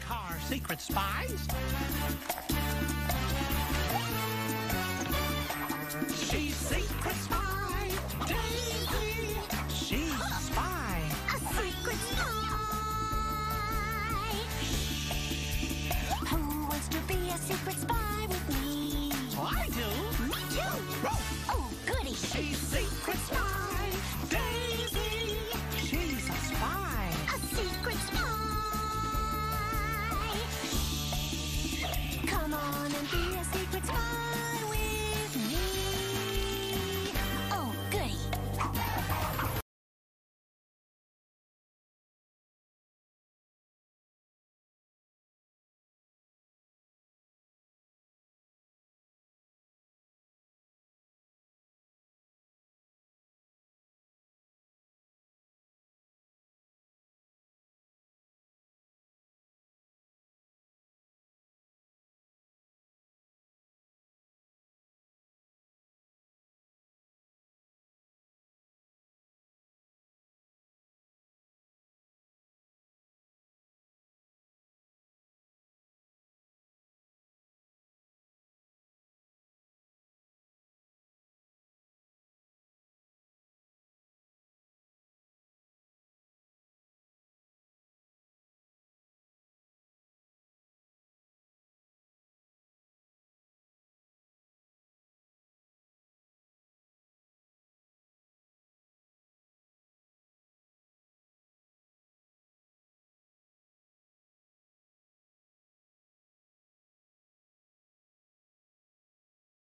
Car secret spies. She's secret spy.